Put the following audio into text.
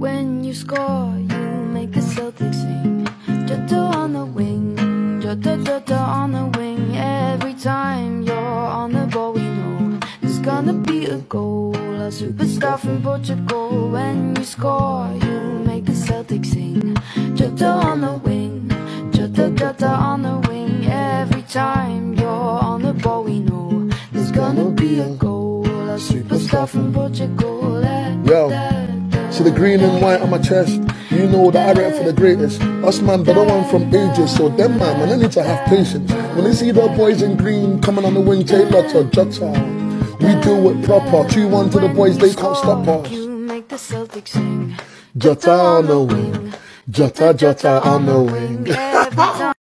When you score, you make the Celtics sing. Jota on the wing, Jota Jota on the wing. Every time you're on the ball, we know there's gonna be a goal. A superstar from Portugal. When you score, you make the Celtics sing. Jota on the wing, Jota Jota on the wing. Every time you're on the ball, we know there's gonna be a goal. A superstar from Portugal. Yo. See the green and white on my chest. You know that I rap for the greatest. Us man, but I want from ages. So them man, man, I need to have patience. When they see the boys in green coming on the wing, take lots of Jota. We do it proper. 2-1 to the boys, they can't stop us. You make the Celtics sing. Jota on the wing. Jota, Jota on the wing.